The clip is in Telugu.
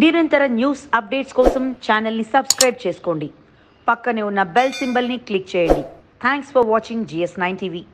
నిరంతర న్యూస్ అప్డేట్స్ కోసం ఛానల్ని సబ్స్క్రైబ్ చేసుకోండి. పక్కనే ఉన్న బెల్ సింబల్ని క్లిక్ చేయండి. Thanks for watching G S nine TV